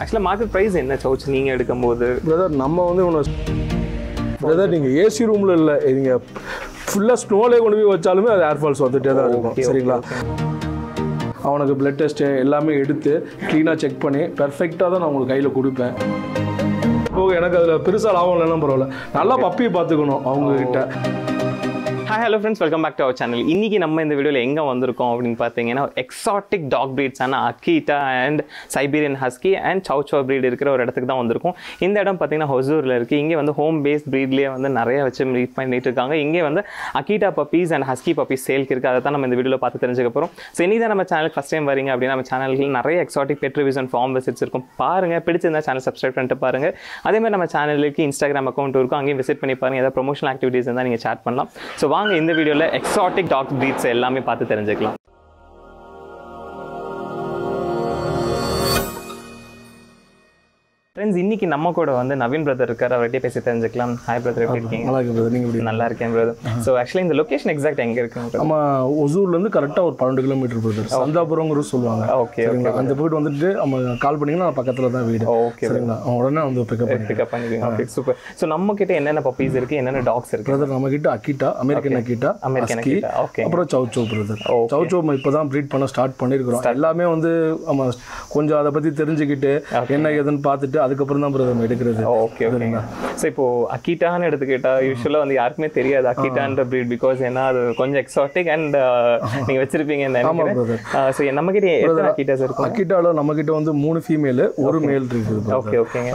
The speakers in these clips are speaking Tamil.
ஆக்சுவலாக மார்க்கெட் ப்ரைஸ் என்ன சவுச் நீங்கள் எடுக்கும்போது? பிரதர் நம்ம வந்து இவனை பிரதர் நீங்கள் ஏசி ரூமில் இல்லை நீங்கள் ஃபுல்லாக ஸ்னோலே கொண்டு போய் வச்சாலுமே அது ஏர்ஃபால்ஸ் வந்துட்டே தான் இருக்கும் சரிங்களா? அவனுக்கு பிளட் டெஸ்ட்டு எல்லாமே எடுத்து க்ளீனாக செக் பண்ணி பெர்ஃபெக்டாக தான் நான் உங்களுக்கு கையில் கொடுப்பேன். போக எனக்கு அதில் பெருசாக லாபம் இல்லைன்னா பரவாயில்ல. நல்லா பப்பியை பார்த்துக்கணும் அவங்கக்கிட்ட hi hello friends welcome back to our channel இன்னைக்கு நம்ம இந்த வீடியோவில் எங்கே வந்திருக்கோம் அப்படின்னு பார்த்தீங்கன்னா exotic dog பிரீட்ஸான Akita and Siberian husky and chow chow breed இருக்கிற ஒரு இடத்துக்கு தான் வந்திருக்கோம். இந்த இடம் பார்த்தீங்கன்னா ஹொசூரில் இருக்குது இங்கே வந்து ஹோம் பேஸ்ட் ப்ரீட்லேயே வந்து நிறைய வச்சு மீட் பண்ணிட்டு இருக்காங்க. இங்கே வந்து Akita puppies and husky puppies சேல்க்கு இருக்குது அதை தான் நம்ம இந்த வீடியோவில் பார்த்து தெரிஞ்சுக்க போகிறோம் ஸோ இனி தான் நம்ம சேனல் ஃபஸ்ட் டைம் வரீங்க அப்படின்னா நம்ம சேனலில் நிறைய exotic pet reviews and farm visits இருக்கும். பாருங்கள் பிடிச்சிருந்தா சேனல் சப்ஸ்கிரைப் பண்ணிட்டு பாருங்கள் அதே மாதிரி நம்ம சேனலுக்கு இன்ஸ்டாகிராம் அக்கௌண்ட் இருக்கும். அங்கேயும் விசிட் பண்ணி பாருங்கள் ஏதாவது ப்ரொமோஷனல் ஆக்டிவிட்டீஸ் இருந்தால் நீங்கள் சேட் பண்ணலாம். ஸோ வாங்க இந்த வீடியோவில் எக்ஸாட்டிக் டாக் ப்ரீட்ஸ் எல்லாமே பார்த்து தெரிஞ்சுக்கலாம். ஃப்ரெண்ட்ஸ் இன்னைக்கு நம்ம கூட வந்து நவீன் பிரதர் இருக்கார். அவர்கிட்ட பேசி தெரிஞ்சுக்கலாம். ஹாய் பிரதர் எப்படி இருக்கீங்க? நல்லா இருக்கு பிரதர் நீங்கள் நல்லா இருக்கேன் பிரதர் ஸோ ஆக்சுவலி இந்த லொகேஷன் எக்ஸாக்ட் எங்கே இருக்குங்க நம்ம ஒசூர்லேருந்து கரெக்டாக ஒரு பன்னெண்டு கிலோமீட்டர் பிரதர் சந்தாபுரங்கிறது சொல்லுவாங்க. ஓகே சரிங்களா? அந்த போயிட்டு வந்துட்டு நம்ம கால் பண்ணிங்கன்னா பக்கத்தில் தான் வீடு. ஓகே சரிங்களா? உடனே வந்து பிக்கப் பண்ணி பிக்கப் பண்ணிக்கோங்க ஓகே சூப்பர் ஸோ நம்ம கிட்ட என்னென்ன பப்பீஸ் இருக்கு? என்னென்ன டாக்ஸ் இருக்கு? பிரதர் நம்ம கிட்ட Akita American Akita American husky, கிட்ட ஓகே அப்புறம் சவு சவு பிரதர் சவு சவு இப்போ தான் ப்ரீட் பண்ண ஸ்டார்ட் பண்ணியிருக்கிறோம் எல்லாமே வந்து நம்ம கொஞ்சம் அதை பற்றி தெரிஞ்சுக்கிட்டு என்ன ஏதுன்னு பார்த்துட்டு அதுக்கப்புறம் தான் பிரதர் எடுக்கிறது. ஓகே ஓகேங்க ஸோ இப்போ அக்கீட்டான்னு எடுத்துக்கிட்டா யூஸ்வலாக வந்து யாருக்குமே தெரியாது. அக்கீட்டான்ற பிரீட் பிகாஸ் ஏன்னா அது கொஞ்சம் எக்ஸாட்டிக் அண்ட் நீங்க வச்சிருப்பீங்கன்னு நினைக்கிறேன். brother. ஸோ நம்ம கிட்ட எத்தனை அக்கீட்டாஸ் இருக்கும்? அக்கிட்டால நம்ம கிட்ட வந்து மூணு ஃபீமேல் ஒரு மேல் இருக்குது. ஓகே ஓகேங்க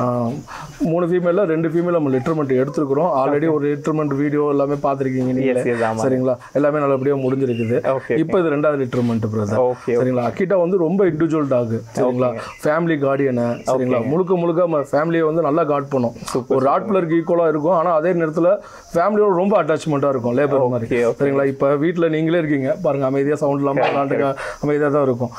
மூணு ஃபீமேலில் ரெண்டு ஃபீமேல் நம்ம லிட்டர்மெண்ட் எடுத்துருக்குறோம். ஆல்ரெடி ஒரு லிட்டர்மெண்ட் வீடியோ எல்லாமே பார்த்துருக்கீங்க நீங்கள். சரிங்களா? எல்லாமே நல்லபடியாக முடிஞ்சிருக்குது. இப்போ இது ரெண்டாவது லிட்டர்மெண்ட் பிரதர் சரிங்களா? அக்கிட்டா வந்து ரொம்ப இண்டிவிஜுவல் டாக் சரிங்களா? ஃபேமிலி கார்டியனை சரிங்களா? முழுக்க முழுக்க நம்ம ஃபேமிலியை வந்து நல்லா கார்ட் பண்ணும். ஒரு ராட்பிளருக்கு ஈக்குவலாக இருக்கும். ஆனால் அதே நேரத்தில் ஃபேமிலியோட ரொம்ப அட்டாச்மெண்ட்டாக இருக்கும். லேபர் மாதிரி. சரிங்களா? இப்போ வீட்டில் நீங்களே இருக்கீங்க. பாருங்க அமைதியாக சவுண்ட் இல்லாமல் விளாண்டுக்க அமைதியாக தான் இருக்கும்.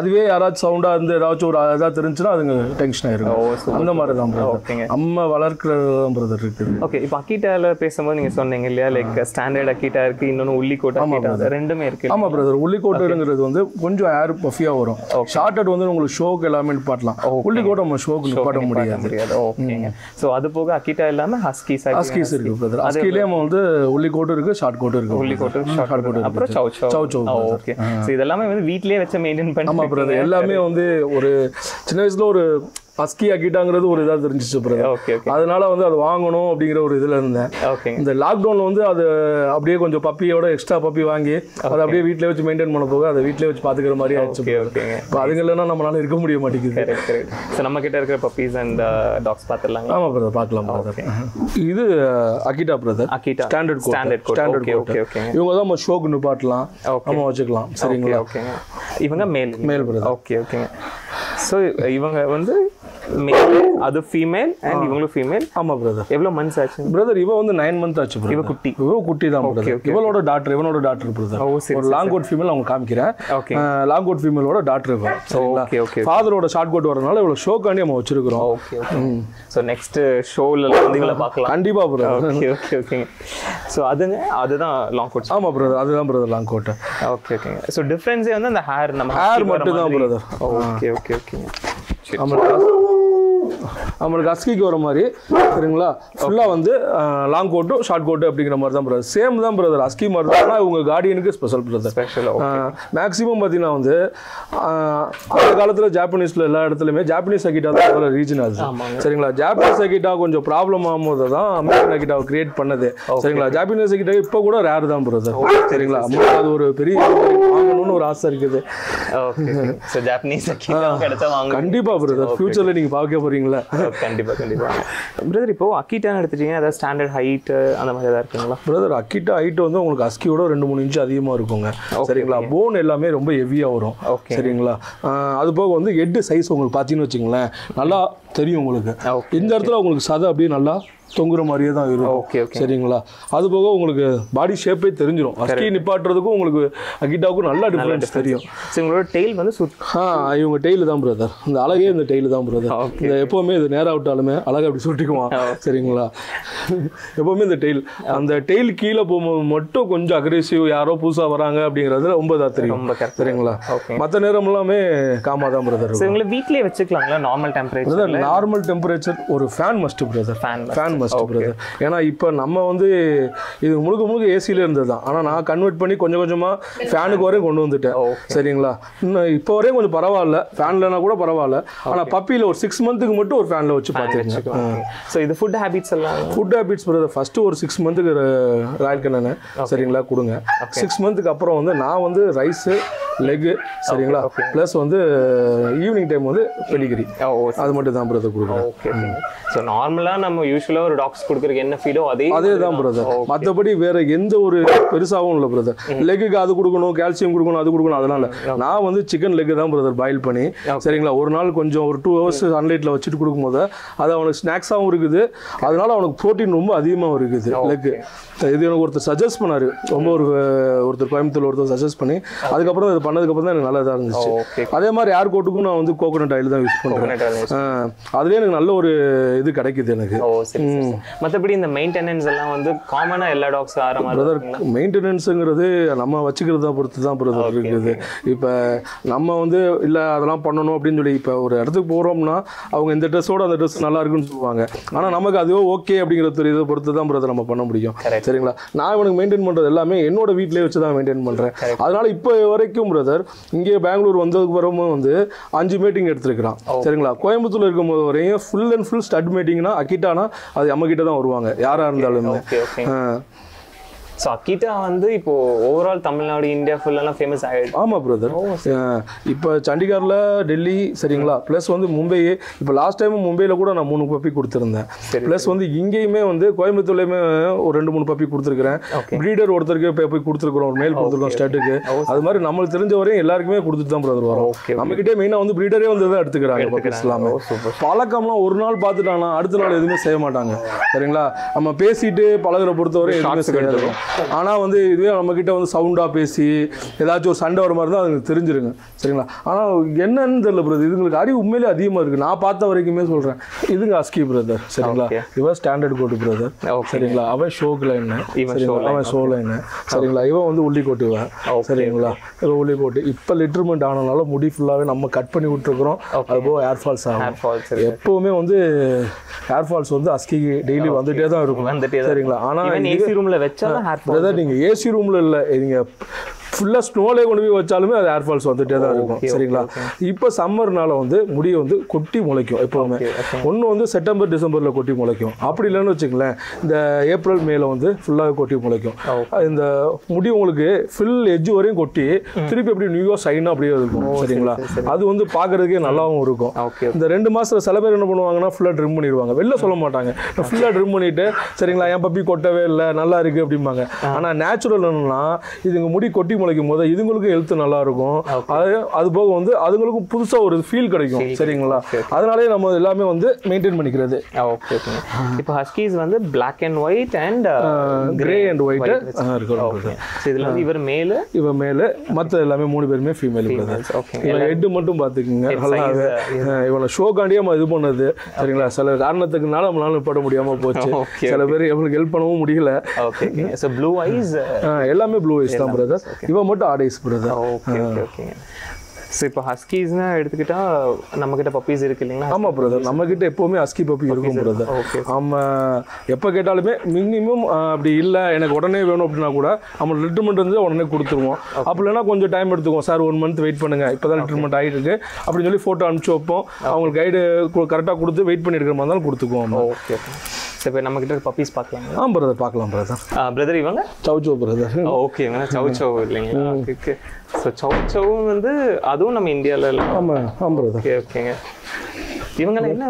அதுவே யாராச்சும் சவுண்டாக இருந்து ஏதாச்சும் ஒரு ஏதாவது தெரிஞ்சுன்னா அதுங்க டென்ஷன் ஆயிருக்கும் சூப்பர் அந்த மாதிரி தான் பிரதர் ஓகேங்க நம்ம வளர்க்குறது தான் பிரதர் இருக்குது ஓகே இப்போ அக்கீட்டால பேசும்போது நீங்க சொன்னீங்க இல்லையா? லைக் ஸ்டாண்டர்ட் அக்கீட்டா இருக்கு இன்னொன்று உள்ளிக்கோட்டா அக்கீட்டா. ரெண்டுமே இருக்கு ஆமா பிரதர் உள்ளிக்கோட்டுங்கிறது வந்து கொஞ்சம் ஏர் பஃபியாக வரும். ஷார்ட்டட் வந்து உங்களுக்கு ஷோக்கு எல்லாமே நிப்பாட்டலாம் உள்ளிக்கோட்டை நம்ம ஷோக்கு நிப்பாட்ட முடியாது. ஓகேங்க. ஸோ அது போக அக்கீட்டா இல்லாம ஹஸ்கி சைட் அஸ்கீஸ் இருக்கு பிரதர் அஸ்கிலே நம்ம வந்து உள்ளி கோட்டு இருக்கு ஷார்ட் கோட்டு இருக்கு. உள்ளிக்கோட்டு ஷார்ட் கோட்டு இருக்கு அப்புறம் சவு சவு சவு ஓகே ஸோ இதெல்லாமே வந்து வீட்லயே வச்சு மெயின்டைன் பண்ணி ஆமா பிரதர் எல்லாமே வந்து ஒரு சின்ன வயசுல ஒரு அஸ்கி அக்கிட்டாங்கிறது ஒரு இதாக தெரிஞ்சிச்சு ஓகே ஓகே அதனால வந்து அது வாங்கணும் அப்படிங்கிற ஒரு இதுல இருந்தேன். ஓகேங்க இந்த லாக்டவுன்ல வந்து அது அப்படியே கொஞ்சம் பப்பியோட எக்ஸ்ட்ரா பப்பி வாங்கி அதை அப்படியே வீட்லயே வச்சு மெயின்டைன் பண்ண போக அதை வீட்லயே வச்சு பாத்துக்கிற மாதிரி ஆயிடுச்சு ஓகே இப்போ அதுங்க இல்லைன்னா நம்மளால இருக்க முடிய மாட்டேங்குது. ஸோ நம்ம கிட்ட இருக்கிற பப்பீஸ் அண்ட் டாக்ஸ் பார்த்துடலாங்க ஆமா பிரதர் பார்க்கலாம் இது Akita brother Akita standard coat standard okay coat okay இவங்க தான் நம்ம ஷோக்கு நிப்பாட்டலாம். நம்ம வச்சுக்கலாம் சரிங்களா? ஓகேங்க இவங்க மேல். மேல் பிரதர் ஓகே ஓகேங்க ஸோ இவங்க வந்து மேல் அது ஃபீமேல் அண்ட் இவங்களும் ஃபீமேல் ஆமா பிரதர் எவ்வளோ மந்த்ஸ் ஆச்சு? பிரதர் இவ வந்து நைன் மந்த் ஆச்சு இவ குட்டி. இவ குட்டி தான் பிரதர் இவளோட டாக்டர் இவனோட டாக்டர் பிரதர் ஒரு லாங் கோட் ஃபீமேல் அவங்க காமிக்கிறேன். ஓகே லாங் கோட் ஃபீமேலோட டாக்டர் இவ. ஓகே ஓகே ஃபாதரோட ஷார்ட் கோட் வரனால இவ்வளவு ஷோக்காண்டி நம்ம வச்சிருக்கிறோம். ஓகே ஓகே ஸோ நெக்ஸ்ட் ஷோவில் வந்து இவங்களை பார்க்கலாம். கண்டிப்பா பிரதர் ஓகே ஓகே ஓகேங்க ஸோ அதுங்க அதுதான் லாங் கோட்ஸ் ஆமா பிரதர் அதுதான் பிரதர் லாங் கோட் ஓகே ஓகேங்க ஸோ டிஃப்ரென்ஸே வந்து அந்த ஹேர் நம்ம ஹேர் மட்டும் தான் பிரதர் ஓகே ஓகே ஓகேங்க சரி நம்மளுக்கு அஸ்கிக்கு வர மாதிரி சரிங்களா? ஃபுல்லாக வந்து லாங் கோட்டு ஷார்ட் கோட்டு அப்படிங்கிற மாதிரி தான் பிரதர் சேம் தான் பிரதர் அஸ்கி மாதிரி தான். ஆனால் இவங்க கார்டியனுக்கு ஸ்பெஷல் பிரதர் மேக்ஸிமம் பார்த்தீங்கன்னா வந்து அந்த காலத்தில் ஜாப்பனீஸில் எல்லா இடத்துலையுமே ஜாப்பனீஸ் அகிட்டா தான் ரீஜன் ஆமாங்க. சரிங்களா? ஜாப்பனீஸ் அகிட்டா கொஞ்சம் ப்ராப்ளம் ஆகும்போது தான் அமெரிக்கன் அகிட்டாவை கிரியேட் பண்ணது. சரிங்களா? ஜாப்பனீஸ் அகிட்டா இப்போ கூட ரேர் தான் பிரதர் சரிங்களா? அது ஒரு பெரிய வாங்கணும்னு ஒரு ஆசை இருக்குது. ஜாப்பனீஸ் அக்கீட்டா கிடைச்சா வாங்க கண்டிப்பா பிரதர் ஃபியூச்சரில் நீங்கள் பார்க்க போறீங்களா? கண்டிப்பா கண்டிப்பா. பிரதர் இப்போ அக்கீட்டான்னு எடுத்துட்டீங்க அதாவது ஸ்டாண்டர்ட் ஹைட் அந்த மாதிரி ஏதாவது இருக்குங்களா? பிரதர் அக்கிட்ட ஹைட் வந்து உங்களுக்கு அஸ்கியோட ரெண்டு மூணு இன்ச் அதிகமாக இருக்குங்க. சரிங்களா? போன் எல்லாமே ரொம்ப ஹெவியாக வரும். சரிங்களா? அது போக வந்து ஹெட் சைஸ் உங்களுக்கு பார்த்தீங்கன்னு வச்சுங்களேன் நல்லா தெரியும் உங்களுக்கு. இந்த இடத்துல உங்களுக்கு சதை அப்படியே நல்லா தொங்குற மாதிரியே தான் இருக்கும். Okay okay. சரிங்களா? அது போக உங்களுக்கு பாடி ஷேப்பே தெரிஞ்சிடும் அஸ்கி நிப்பாட்டுறதுக்கும் உங்களுக்கு அகிட்டாவுக்கும் நல்லா டிஃப்ரென்ஸ் தெரியும். ஸோ உங்களோட டெய்ல் வந்து ஆ இவங்க டெய்லு தான் பிரதர் இந்த அழகே இந்த டெய்லு தான் பிரதர் இந்த எப்போவுமே இது நேராக விட்டாலுமே அழகா அப்படி சுட்டிக்குவான் சரிங்களா? எப்போவுமே இந்த டெய்ல் அந்த டெய்ல் கீழே போகும்போது மட்டும் கொஞ்சம் அக்ரெசிவ் யாரோ புதுசாக வராங்க அப்படிங்கிறது ரொம்ப இதாக தெரியும். சரிங்களா? மற்ற நேரம் எல்லாமே காமா தான் பிரதர் இவங்களை வீட்லயே வச்சுக்கலாங்களா? நார்மல் டெம்பரேச்சர் நார்மல் டெம்பரேச்சர் ஒரு fan must brother Fan must. Must brother ஏன்னா இப்போ நம்ம வந்து இது முழுக்க முழுக்க ஏசியில் இருந்தது தான். ஆனால் நான் கன்வெர்ட் பண்ணி கொஞ்சம் கொஞ்சமாக ஃபேனுக்கு வரையும் கொண்டு வந்துட்டேன். சரிங்களா? இன்னும் இப்போ வரையும் கொஞ்சம் பரவாயில்ல. ஃபேன்லனா கூட பரவாயில்ல. ஆனால் பப்பியில் ஒரு சிக்ஸ் மந்த்துக்கு மட்டும் ஒரு ஃபேனில் வச்சு பார்த்துருக்கேன் ஸோ இது ஃபுட் ஹேபிட்ஸ் எல்லாம்? ஃபுட் ஹேபிட்ஸ் பிரதர் ஃபஸ்ட்டு ஒரு சிக்ஸ் மந்த்துக்கு ராயல் கண்ணனு சரிங்களா? கொடுங்க. சிக்ஸ் மந்த்துக்கு அப்புறம் வந்து நான் வந்து ரைஸு லெக்கு சரிங்களா? ப்ளஸ் வந்து ஈவினிங் டைம் வந்து பெடிகிரி ஓ அது மட்டும் தான் பிரதர் கொடுக்குறேன் ஓகே ஸோ நார்மலாக நம்ம யூஸ்வலாக ஒரு டாக்ஸ் கொடுக்குறதுக்கு என்ன ஃபீடோ அதே அதே தான். பிரதர் மற்றபடி வேற எந்த ஒரு பெருசாகவும் இல்லை பிரதர் லெக்குக்கு அது கொடுக்கணும் கால்சியம் கொடுக்கணும் அது கொடுக்கணும் அதெல்லாம் இல்லை. நான் வந்து சிக்கன் லெக் தான் பிரதர் பாயில் பண்ணி. சரிங்களா? ஒரு நாள் கொஞ்சம் ஒரு டூ ஹவர்ஸ் சன்லைட்டில் வச்சுட்டு கொடுக்கும்போது அது அவனுக்கு ஸ்நாக்ஸாகவும் இருக்குது. அதனால அவனுக்கு ப்ரோட்டீன் ரொம்ப அதிகமாகவும் இருக்குது லெக்கு இது எனக்கு ஒருத்தர் சஜஸ்ட் பண்ணாரு. ரொம்ப ஒரு ஒருத்தர் கோயம்புத்தூர் ஒருத்தர் சஜஸ்ட் பண்ணி. அதுக்கப்புறம் இது பண்ணதுக்கப்புறம் தான் எனக்கு நல்லா இதாக இருந்துச்சு அதே மாதிரி ஏர் கோட்டுக்கும் நான் வந்து கோகோனட் ஆயில் தான் யூஸ் பண்ணுறேன் அதுலேயே எனக்கு நல்ல ஒரு இது கிடைக்குது எனக்கு. ஓ சரி சரி. மற்றபடி இந்த மெயின்டெனன்ஸ் எல்லாம் வந்து காமனாக எல்லா டாக்ஸ் ஆகிற மாதிரி மெயின்டெனன்ஸுங்கிறது நம்ம வச்சுக்கிறத பொறுத்து தான் பிரதர் இருக்குது. இப்போ நம்ம வந்து இல்லை அதெல்லாம் பண்ணணும் அப்படின்னு சொல்லி இப்போ ஒரு இடத்துக்கு போகிறோம்னா அவங்க இந்த ட்ரெஸ்ஸோட அந்த ட்ரெஸ் நல்லா இருக்குன்னு சொல்லுவாங்க. ஆனால் நமக்கு அதுவே ஓகே அப்படிங்கிற ஒரு இதை பொறுத்து தான் பிரதர் நம்ம பண்ண முடியும். சரிங்களா? நான் இவனுக்கு மெயின்டைன் பண்ணுறது எல்லாமே என்னோட வீட்டிலே வச்சு தான் மெயின்டைன் பண்ணுறேன் அதனால இப்போ வரைக்கும் பிரதர் இங்கே பெங்களூர் வந்ததுக்கு பிறகு வந்து அஞ்சு மீட்டிங் எடுத்திருக்கிறான். சரிங்களா? கோயம்புத்தூர்ல இருக்கும்போது வரையும் ஃபுல் அண்ட் ஃபுல் ஸ்டட் மீட்டிங்னா அக்கிட்டானா அது நம்ம கிட்ட தான் வருவாங்க. யாராக இருந்தாலுமே. ஸோ அக்கிட்டா வந்து இப்போ ஓவரால் தமிழ்நாடு இந்தியா ஃபுல்லெல்லாம் ஃபேமஸ் ஆகிடுச்சு ஆமாம் பிரதர் இப்போ சண்டிகரில் டெல்லி சரிங்களா? ப்ளஸ் வந்து மும்பை இப்போ லாஸ்ட் டைம் மும்பையில் கூட நான் மூணு பப்பி கொடுத்துருந்தேன். ப்ளஸ் வந்து இங்கேயுமே வந்து கோயம்புத்தூர்லேயுமே ஒரு ரெண்டு மூணு பப்பி கொடுத்துருக்குறேன். ப்ரீடர் ஒருத்தருக்கு இப்போ போய் கொடுத்துருக்குறோம் ஒரு மேல் கொடுத்துருக்கோம் ஸ்டேட்டுக்கு அது மாதிரி நம்மளுக்கு தெரிஞ்ச வரையும் எல்லாருக்குமே கொடுத்துட்டு தான் பிரதர் வரும். Okay, நம்மகிட்டே மெயினாக வந்து ப்ரீடரே வந்து தான் எடுத்துக்கிறாங்க பப்பீஸ் எல்லாமே. பழக்கம்லாம் ஒரு நாள் பார்த்துட்டானா அடுத்த நாள் எதுவுமே செய்ய மாட்டாங்க. சரிங்களா? நம்ம பேசிட்டு பழகுற பொறுத்தவரை எதுவுமே செய்யாது ஆனால் வந்து இதுவே நம்ம கிட்ட வந்து சவுண்டாக பேசி ஏதாச்சும் ஒரு சண்டை வர மாதிரி தான் அதுங்களுக்கு தெரிஞ்சிருங்க. சரிங்களா? ஆனால் என்னன்னு தெரியல பிரதர் இதுங்களுக்கு அறிவு உண்மையிலே அதிகமாக இருக்குது நான் பார்த்த வரைக்குமே சொல்கிறேன் இதுங்க அஸ்கி பிரதர் சரிங்களா. இவன் ஸ்டாண்டர்ட் கோட்டு பிரதர். சரிங்களா? அவன் ஷோக்கில் என்ன அவன் ஷோவில் என்ன சரிங்களா? இவன் வந்து உள்ளி கோட்டுவன் சரிங்களா? இவன் உள்ளி கோட்டு இப்போ லிட்டர்மெண்ட் ஆனனால முடி ஃபுல்லாகவே நம்ம கட் பண்ணி விட்டுருக்குறோம். அது போக ஏர் ஃபால்ஸ் ஆகும். எப்பவுமே வந்து ஏர் ஃபால்ஸ் வந்து அஸ்கிக்கு டெய்லி வந்துட்டே தான் இருக்கும். சரிங்களா? ஆனால் ஏசி ரூமில் வச்சாலும் ஃபால் பிரதர் நீங்கள் ஏசி ரூமில் இல்லை நீங்கள் ஃபுல்லாக ஸ்னோலே கொண்டு போய் வச்சாலுமே அது ஏர் ஃபால்ஸ் வந்துட்டே தான் இருக்கும். சரிங்களா? இப்போ சம்மர்னால வந்து முடியை வந்து கொட்டி முளைக்கும் எப்போவுமே. ஒன்று வந்து செப்டம்பர் டிசம்பரில் கொட்டி முளைக்கும். அப்படி இல்லைன்னு வச்சுங்களேன் இந்த ஏப்ரல் மேல வந்து ஃபுல்லாக கொட்டி முளைக்கும். இந்த முடி உங்களுக்கு ஃபுல் எட்ஜ் வரையும் கொட்டி திருப்பி அப்படி நியூயோ சைனாக அப்படியே இருக்கும். சரிங்களா? அது வந்து பார்க்கறதுக்கே நல்லாவும் இருக்கும். இந்த ரெண்டு மாசத்துல சில பேர் என்ன பண்ணுவாங்கன்னா ஃபுல்லாக ட்ரிம் பண்ணிடுவாங்க. வெளில சொல்ல மாட்டாங்க. ஃபுல்லாக ட்ரிம் பண்ணிட்டு சரிங்களா என் பப்பி கொட்டவே இல்லை நல்லா இருக்கு அப்படிம்பாங்க. ஆனா நேச்சுரல் என்னன்னா இதுங்க முடி கொட்டி முளைக்கும் போது இதுங்களுக்கும் ஹெல்த் நல்லா இருக்கும் அது அது போக வந்து அதுங்களுக்கும் புதுசா ஒரு ஃபீல் கிடைக்கும். சரிங்களா? அதனாலே நம்ம எல்லாமே வந்து மெயின்டைன் பண்ணிக்கிறது. ஓகே ஓகே இப்போ ஹஸ்கீஸ் வந்து black and white and grey and white இதில் வந்து இவர் மேலு இவன் மேல மற்ற எல்லாமே மூணு பேருமே ஃபீமேல் ஓகே இவன் ஹெட் மட்டும் பார்த்துக்குங்க. நல்லாவே அஹ் இவனை ஷோக்காண்டியே நம்ம இது பண்ணது. சரிங்களா? சில காரணத்துக்குனால நம்மளால பட முடியாம போச்சு. சில பேர் இவனுக்கு ஹெல்ப் பண்ணவும் முடியல. Okay so blue eyes ah எல்லாமே ப்ளூ ஐஸ் தான் பிரதர் இவன் மட்டும் odd eyes brother okay okay okay so இப்போ ஹஸ்கீஸ்னா எடுத்துக்கிட்டா நம்மக்கிட்ட பப்பீஸ் இருக்கு இல்லைங்களா? ஆமா பிரதர் நம்ம கிட்ட எப்பவுமே அஸ்கி பப்பி இருக்கும் பிரதர் ஓகே ஆமா எப்போ கேட்டாலுமே மினிமம் அப்படி இல்லை எனக்கு உடனே வேணும் அப்படின்னா கூட நம்ம லிட்டர்மெண்ட் வந்து உடனே கொடுத்துருவோம். அப்படி இல்லைன்னா கொஞ்சம் டைம் எடுத்துக்குவோம். சார் ஒன் மந்த் வெயிட் பண்ணுங்க. இப்போ தான் லிட்டர்மெண்ட் ஆகிட்டு இருக்கு அப்படின்னு சொல்லி ஃபோட்டோ அனுப்பிச்சு வைப்போம். அவங்களுக்கு கைடு கரெக்டாக கொடுத்து வெயிட் பண்ணி எடுக்கிற மாதிரி இருந்தாலும் கொடுத்துக்குவோம் நம்ம. ஓகே ஸோ இப்போ நம்மக்கிட்ட பப்பீஸ் பார்க்கலாங்களா? ஆ பிரதர் பார்க்கலாம் பிரதர் பிரதர் இவங்க? சவுச்சோ பிரதர் ஓகே இவங்க சவு சவு இல்லைங்களா? ஸோ சவு சவும் வந்து அதுவும் நம்ம இந்தியாவில் இல்லை. ஆமாம் ஆமாம் ஓகே ஓகேங்க இவங்க என்ன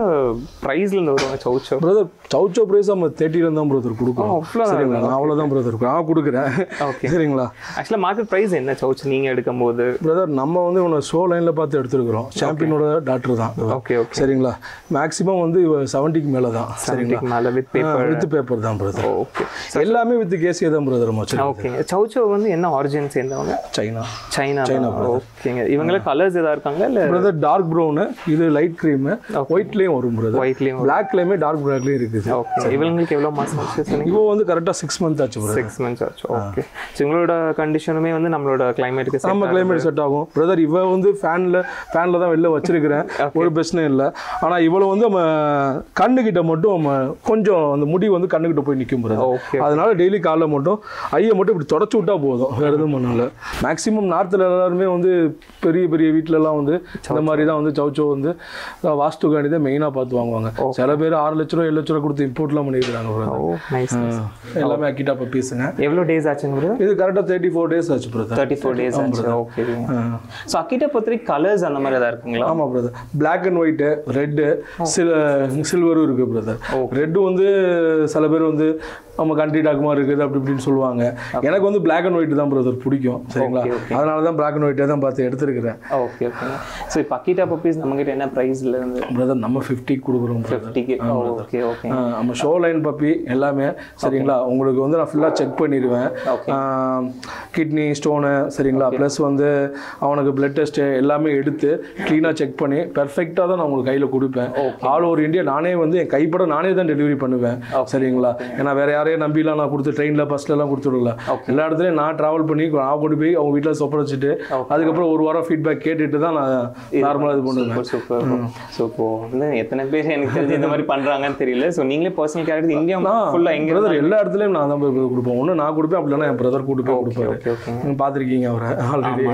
ப்ரைஸ்ல இருந்து வருவாங்க? சௌச்சோ பிரதர் சவுச்சோ ப்ரைஸ் நம்ம தேர்ட்டில தான் பிரதர் கொடுக்குறோம் அவ்வளோ சரிங்களா? நான் அவ்வளோதான் பிரதர் நான் கொடுக்குறேன். Okay. சரிங்களா? ஆக்சுவலாக மார்க்கெட் ப்ரைஸ் என்ன சௌச் நீங்க எடுக்கும் போது பிரதர் நம்ம வந்து இவனை ஷோ லைனில் பார்த்து எடுத்துருக்குறோம். சாம்பியனோட டாக்டர் தான். ஓகே ஓகே சரிங்களா? மேக்ஸிமம் வந்து செவன்ட்டிக்கு மேலே தான். சரிங்களா? மேலே வித் பேப்பர் வித் பேப்பர் தான் பிரதர் ஓகே எல்லாமே வித் கேசியே தான் பிரதர் வச்சு ஓகேங்க சௌச்சோ வந்து என்ன ஆரிஜின் சேர்ந்தவங்க? சைனா சைனா ஓகேங்க இவங்கள கலர்ஸ் எதா இருக்காங்க இல்ல? பிரதர் டார்க் ப்ரௌனு இது லைட் க்ரீமு ஒயிட்லேயும் வரும் பிரதர் ஒயிட்லயும் பிளாக்லேயுமே டார்க் பிளாக்லேயும் இருக்குது. ஓகே இவங்களுக்கு எவ்வளவு மாசம் ஆச்சு சொன்னீங்க? இப்போ வந்து கரெக்டாக சிக்ஸ் மந்த் ஆச்சு சிக்ஸ் மந்த்ஸ் ஆச்சு. ஓகே ஸோ உங்களோட கண்டிஷனுமே வந்து நம்மளோட கிளைமேட்டுக்கு நம்ம கிளைமேட் செட் ஆகும். பிரதர் இவ வந்து ஃபேனில் ஃபேனில் தான் வெளில வச்சிருக்கிறேன். ஒரு பிரச்சனையும் இல்லை. ஆனால் இவ்வளோ வந்து நம்ம கண்ணுக்கிட்ட மட்டும் நம்ம கொஞ்சம் அந்த முடி வந்து கண்ணுக்கிட்ட போய் நிற்கும் ஓகே அதனால டெய்லி காலைல மட்டும் ஐயை மட்டும் இப்படி தொடச்சி விட்டா போதும். வேற எதுவும் பண்ணல மேக்ஸிமம் நார்த்தில் எல்லாருமே வந்து பெரிய பெரிய வீட்டிலலாம் வந்து இந்த மாதிரி தான் வந்து சவுச்சோ வந்து அஹ், வாஸ்துகாணி தான் மெயினாக பார்த்து வாங்குவாங்க. சில பேர் ஆறு லட்ச ரூபா ஏழு லட்ச ரூபா கொடுத்து இம்போர்ட்லாம் பண்ணியிருக்காங்க எல்லாமே அக்கிட்டா பப்பீஸுங்க எவ்வளோ டேஸ் ஆச்சுங்க இது கரெக்டாக தேர்ட்டி ஃபோர் டேஸ் ஆச்சு பிரதர் தேர்ட்டி ஃபோர் டேஸ் ஆச்சு. ஓகே ஸோ அக்கிட்ட பொறுத்த கலர்ஸ் அந்த மாதிரி ஏதாவது இருக்குங்களா? ஆமாம் brother black and white red சில சில்வரும் இருக்குது பிரதர் ரெட்டு வந்து சில பேர் வந்து நம்ம கண்ட்ரி டாக் மாதிரி இருக்குது அப்படி இப்படின்னு சொல்லுவாங்க. எனக்கு வந்து பிளாக் அண்ட் ஒயிட் தான் பிரதர் பிடிக்கும். சரிங்களா? அதனால தான் பிளாக் அண்ட் ஒயிட்டே தான் பார்த்து எடுத்துருக்கிறேன். ஓகே ஓகே ஸோ இப்போ அக்கிட்டா பப்பீஸ் நம்மகிட்ட என்ன ப்ரைஸ்ல இருந்து? பிரதர் நம்ம ஃபிஃப்டிக்கு கொடுக்குறோம். ஃபிஃப்டிக்கு ஓகே நம்ம ஷோ லைன் பப்பி எல்லாமே சரிங்களா? உங்களுக்கு வந்து நான் ஃபுல்லாக செக் பண்ணிடுவேன். கிட்னி ஸ்டோனு சரிங்களா? ப்ளஸ் வந்து அவனுக்கு பிளட் டெஸ்ட்டு எல்லாமே எடுத்து க்ளீனாக செக் பண்ணி பெர்ஃபெக்டாக தான் நான் உங்களுக்கு கையில் கொடுப்பேன். ஆல் ஓவர் இந்தியா நானே வந்து என் கைப்பட நானே தான் டெலிவரி பண்ணுவேன். சரிங்களா? ஏன்னா வேற யாரையும் நம்பிலாம் நான் கொடுத்து ட்ரெயினில் பஸ்லலாம் கொடுத்துடல. எல்லா இடத்துலையும் நான் ட்ராவல் பண்ணி நான் கொண்டு போய் அவங்க வீட்டில் சொப்ப வச்சுட்டு அதுக்கப்புறம் ஒரு வாரம் ஃபீட்பேக் கேட்டுட்டு தான் நான் நார்மலாக இது பண்ணுவேன். சூப்பர் ஸோ இப்போ வந்து எத்தனை பேர் எனக்கு தெரிஞ்சு இந்த மாதிரி பண்றாங்கன்னு தெரியல. ஸோ நீங்களே பர்சனல் கேரக்டர் இந்தியா ஃபுல்லா எங்க பிரதர் எல்லா இடத்துலயும் நான் தான் போய் கொடுப்பேன். ஒன்று நான் கொடுப்பேன் அப்படி இல்லைன்னா என் பிரதர் கூட்டு போய் கொடுப்பாரு. ஓகே ஓகே பார்த்திருக்கீங்க அவரை ஆல்ரெடி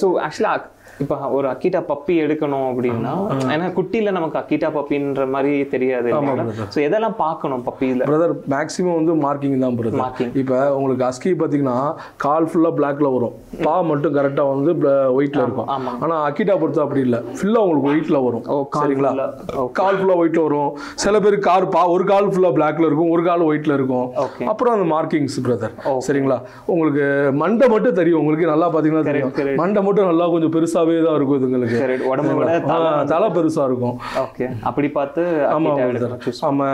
ஸோ ஆக்சுவலாக இப்போ ஒரு அக்கிட்டா பப்பி எடுக்கணும் அப்படின்னா ஏன்னா குட்டியில நமக்கு அக்கிட்டா பப்பின்ற மாதிரி தெரியாது ஸோ எதெல்லாம் பார்க்கணும் பப்பியில பிரதர் மேக்ஸிமம் வந்து மார்க்கிங் தான் பிரதர் Marking. இப்போ உங்களுக்கு அஸ்கி பார்த்தீங்கன்னா கால் ஃபுல்லாக பிளாக்ல வரும். பா மட்டும் கரெக்டாக வந்து ஒயிட்ல இருக்கும். ஆனால் அக்கிட்டா பொறுத்த அப்படி இல்லை. ஃபுல்லாக உங்களுக்கு ஒயிட்ல வரும். சரிங்களா. கால் ஃபுல்லாக ஒயிட்ல வரும். சில பேர் கார் பா ஒரு கால் ஃபுல்லாக பிளாக்ல இருக்கும் ஒரு கால் ஒயிட்ல இருக்கும். அப்புறம் அந்த மார்க்கிங்ஸ் பிரதர் சரிங்களா? உங்களுக்கு மண்டை மட்டும் தெரியும். உங்களுக்கு நல்லா பார்த்தீங்கன்னா தெரியும். மண்டை மட்டும் நல்லா கொஞ்சம் பெருசாவே தான் இருக்கும் இதுங்களுக்கு. சரி உடம்பு தலை பெருசா இருக்கும். ஓகே. அப்படி பார்த்து ஆமா Akita brother. எடுக்கணும் choose ஆமா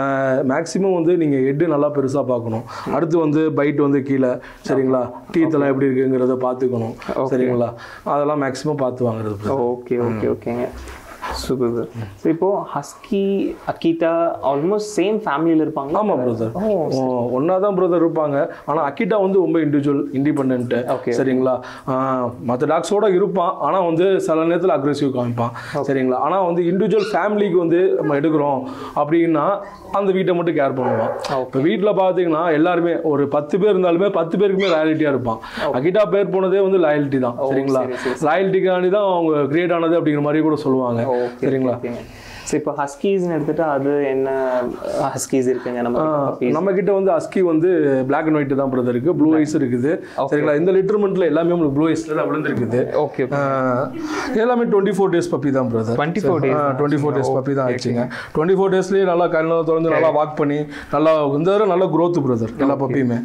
மேக்ஸிமம் வந்து நீங்க ஹெட் நல்லா பெருசா பார்க்கணும். அடுத்து வந்து பைட் வந்து கீழே சரிங்களா? டீத் எல்லாம் எப்படி இருக்குங்கிறத பார்த்துக்கணும். சரிங்களா? அதெல்லாம் மேக்ஸிமம் பார்த்து வாங்குறது. ஓகே ஓகே ஓகேங்க சூப்பர் ஸோ இப்போ ஹஸ்கி அக்கிட்டா ஆல்மோஸ்ட் சேம் ஃபேமிலியில் இருப்பாங்க ஆமா பிரதர் ஒன்னா தான் பிரதர் இருப்பாங்க. ஆனா அக்கிட்டா வந்து ரொம்ப இண்டிவிஜுவல் இண்டிபெண்ட் Okay. சரிங்களா? மற்ற டாக்ஸோட இருப்பான். ஆனா வந்து சில நேரத்தில் அக்ரெசிவ் காமிப்பான். சரிங்களா? ஆனா வந்து இண்டிவிஜுவல் ஃபேமிலிக்கு வந்து நம்ம எடுக்கிறோம் அப்படின்னா அந்த வீட்டை மட்டும் கேர் பண்ணுவான். இப்போ வீட்டில் பார்த்தீங்கன்னா எல்லாருமே ஒரு பத்து பேர் இருந்தாலுமே பத்து பேருக்குமே லாயல்ட்டியாக இருப்பான். அகிட்டா பேர் போனதே வந்து லாயல்ட்டி தான். சரிங்களா? லாயல்ட்டிக்காண்டி தான் அவங்க கிரியேட் ஆனது அப்படிங்கிற மாதிரி கூட சொல்லுவாங்க. சரிங்களா? ஸோ இப்போ ஹஸ்கீஸ்னு எடுத்துட்டா அது என்ன ஹஸ்கீஸ் இருக்குங்க நம்ம. நம்ம கிட்ட வந்து அஸ்கி வந்து பிளாக் அண்ட் ஒயிட் தான் பிரதர் இருக்கு. ப்ளூ ஐஸ் இருக்குது. சரிங்களா? இந்த லிட்டர்மெண்ட்ல எல்லாமே உங்களுக்கு ப்ளூ ஐஸ்ல தான் விழுந்திருக்குது. ஓகே எல்லாமே டுவெண்ட்டி ஃபோர் டேஸ் பப்பி தான் brother 24 days twenty four days puppy தான் ஆச்சுங்க. டுவெண்ட்டி ஃபோர் டேஸ்லேயே நல்லா கண்ணெல்லாம் திறந்து நல்லா வாக் பண்ணி நல்லா இந்த நல்ல growth பிரதர் எல்லா பப்பியுமே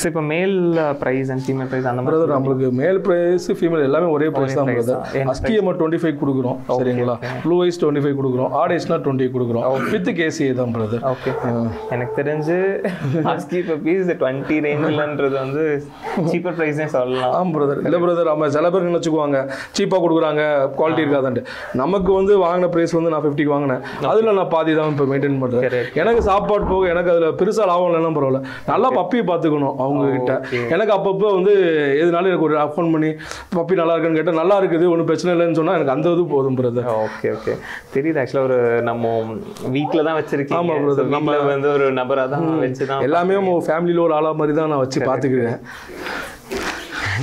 ஸோ இப்போ மேல் ப்ரைஸ் அண்ட் ஃபீமேல் ப்ரைஸ் அந்த மாதிரி பிரதர் நம்மளுக்கு மேல் ப்ரைஸ் ஃபீமேல் எல்லாமே ஒரே ப்ரைஸ் தான் பிரதர் அஸ்கி நம்ம டுவெண்ட்டி ஃபைவ் கொடுக்குறோம் சரிங்களா? ப்ளூ ஐஸ் டுவெண்ட்டி ஃபைவ் கொடுக்குறோம் ஆட் ஐஸ்னா டுவெண்ட்டி கொடுக்குறோம். வித் கேசி தான் பிரதர் ஓகே எனக்கு தெரிஞ்சு ஹஸ்கி பப்பீஸ் டுவெண்ட்டி ரேஞ்சில்ன்றது வந்து சீப்பர் ப்ரைஸ்னே சொல்லலாம். ஆமாம் பிரதர் இல்லை பிரதர் ஆமாம் சில பேர் நினச்சிக்குவாங்க சீப்பாக கொடுக்குறாங்க குவாலிட்டி இருக்காதான்ட்டு. நமக்கு வந்து வாங்கின ப்ரைஸ் வந்து நான் ஃபிஃப்டிக்கு வாங்கினேன். அதில் நான் பாதி தான் இப்போ மெயின்டைன் பண்ணுறேன். எனக்கு சாப்பாடு போக எனக்கு அதில் பெருசாக லாபம் இல்லைன்னா பரவாயில்ல. நல்லா பப்பியை பார்த்துக்கணும். அவங்க கிட்ட எனக்கு அப்பப்போ வந்து எதுனாலும் எனக்கு ஒரு ஃபோன் பண்ணி பப்பி நல்லா இருக்குன்னு கேட்டால் நல்லா இருக்குது ஒன்றும் பிரச்சனை இல்லைன்னு சொன்னால் எனக்கு அந்த இது போதும் பிரதர் ஓகே ஓகே. தெரியுது ஆக்சுவலாக ஒரு நம்ம வீட்டில் தான் வச்சிருக்கீங்க. ஆமா brother. So, வீட்ல வந்து ஒரு நபராக தான் வச்சு தான் எல்லாமே ஃபேமிலியில் ஒரு ஆளா மாதிரி தான் நான் வச்சு பார்த்துக்கிறேன்.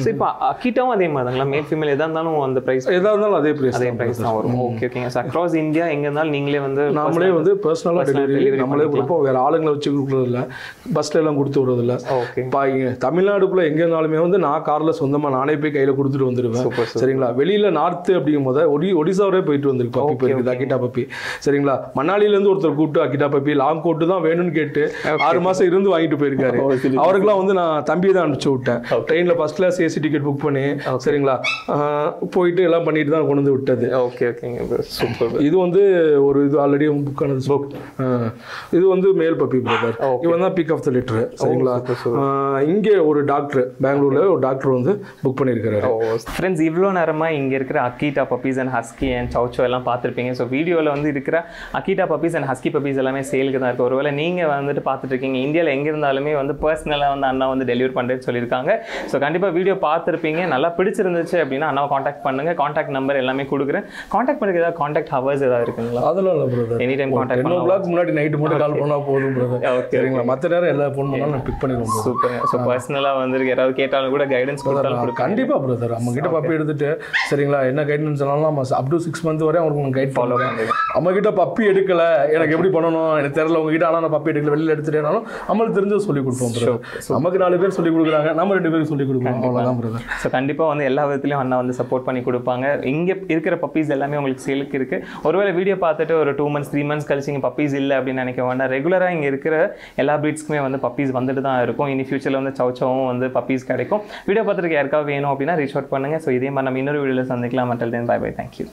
ஸோ இப்போ அக்கிட்டாவும் அதே மாதிரி தாங்களா? மேல் ஃபீமேல் எதாக இருந்தாலும் அந்த ப்ரைஸ் எதாக இருந்தாலும் அதே ப்ரைஸ் அதே ப்ரைஸ் தான் வரும். ஓகே ஓகேங்க ஸோ அக்ராஸ் இந்தியா எங்கே இருந்தாலும் நீங்களே வந்து நாமளே வந்து பர்சனலாக டெலிவரி நம்மளே கொடுப்போம். வேற ஆளுங்களை வச்சு கொடுக்குறதில்ல. பஸ்ல எல்லாம் கொடுத்து விடுறதில்ல. ஓகே இப்போ தமிழ்நாடுக்குள்ள எங்க இருந்தாலுமே வந்து நான் கார்ல சொந்தமா நானே போய் கையில கொடுத்துட்டு வந்துடுவேன். சரிங்களா? வெளியில நார்த்து அப்படிங்கும் போது ஒடி ஒடிசா வரை போயிட்டு வந்திருக்கு பப்பி போயிருக்கு அக்கிட்டா பப்பி. சரிங்களா? மணாலில இருந்து ஒருத்தர் கூப்பிட்டு அக்கிட்டா பப்பி லாங் கோட்டு தான் வேணும்னு கேட்டு ஆறு மாசம் இருந்து வாங்கிட்டு போயிருக்காரு. அவருக்கெல்லாம் வந்து நான் தம்பி தான் அனுப்பிச்சு விட்டேன். ட்ரெயின்ல first class AC ticket book பண்ணி. சரிங்களா? போயிட்டு எல்லாம் பண்ணிட்டு தான் கொண்டு வந்து விட்டது. ஓகே ஓகேங்க சூப்பர் இது வந்து ஒரு இது ஆல்ரெடி புக் ஆனது. புக் இது வந்து மேல் பப்பி பிரதர் இவன் தான் பிக் ஆஃப் த லிட்டர் சரிங்களா? இங்கே ஒரு டாக்டர் பெங்களூர்ல ஒரு டாக்டர் வந்து புக் பண்ணியிருக்காரு ஃப்ரெண்ட்ஸ் இவ்வளோ நேரமாக இங்கே இருக்கிற Akita puppies and husky and chow chow எல்லாம் பார்த்துருப்பீங்க. ஸோ வீடியோவில் வந்து இருக்கிற Akita puppies and husky puppies எல்லாமே சேலுக்கு தான் இருக்குது ஒருவேளை நீங்கள் வந்துட்டு பார்த்துட்டு இருக்கீங்க. இந்தியாவில் எங்கே இருந்தாலுமே வந்து பர்சனலாக வந்து அண்ணா வந்து டெலிவரி பண்ணுறேன்னு சொல்லியிருக்காங்க. ஸோ கண்டிப்பாக வீடியோ பார்த்துருப்பீங்க. நல்லா பிடிச்சிருந்துச்சு அப்படின்னா அண்ணாவை காண்டாக்ட் பண்ணுங்கள் காண்டாக்ட் நம்பர் எல்லாமே கொடுக்குறேன். காண்டாக்ட் பண்ணுறது ஏதாவது காண்டாக்ட் ஹவர்ஸ் ஏதாவது இருக்குங்களா? அதெல்லாம் இல்லை brother any time contact ten o'clock முன்னாடி நைட்டு மட்டும் கால் பண்ணா போதும் பிரதர் Okay, சரிங்களா? மற்ற நேரம் எல்லா ஃபோன் பண்ணாலும் நான் பிக் பண்ணிடுவோம். சூப்பர் ஸோ பர்சனலாக வந்து யாராவது கேட்டாலும் கூட கைடன்ஸ் கொடுத்தாலும் நான் கண்டிப்பா பிரதர் நம்ம கிட்ட பப்பி எடுத்துட்டு சரிங்களா? என்ன கைடன்ஸ் நம்ம அப் டு சிக்ஸ் மந்த் வரை அவங்களுக்கு கைட் ஃபாலோ பண்ணுறேன் நம்ம கிட்ட பப்பி எடுக்கல. எனக்கு எப்படி பண்ணணும்? எனக்கு தெரியல. உங்ககிட்ட ஆனால் நான் பப்பி எடுக்கல. வெளியில எடுத்துட்டேனாலும் நம்மளுக்கு தெரிஞ்சது சொல்லி கொடுப்போம் நமக்கு நாலு பேர் சொல்லி கொடுக்குறாங்க. நம்ம ரெண்டு பேரும் சொல்லி கொடுப்போம் பிரதர் ஸோ கண்டிப்பாக வந்து எல்லா விதத்துலையும் அண்ணா வந்து சப்போர்ட் பண்ணி கொடுப்பாங்க. இங்கே இருக்கிற பப்பீஸ் எல்லாமே உங்களுக்கு சேலுக்கு இருக்குது ஒருவேளை வீடியோ பார்த்துட்டு ஒரு டூ மந்த்ஸ் த்ரீ மந்த்ஸ் கழிச்சு இங்கே பப்பீஸ் இல்லை அப்படின்னு நினைக்க வேண்டாம். ரெகுலராக இங்கே இருக்கிற எல்லா ப்ரீட்ஸ்க்குமே வந்து பப்பீஸ் வந்துட்டு தான் இருக்கும். இனி ஃபியூச்சரில் வந்து சவுச்சவும் வந்து பப்பீஸ் கிடைக்கும். வீடியோ பார்த்துட்டு யாருக்காவது வேணும் அப்படின்னா ரீச் அவுட் பண்ணுங்கள் ஸோ இதே மாதிரி நம்ம இன்னொரு வீடியோவில் சந்திக்கலாம். Metal then bye bye thank you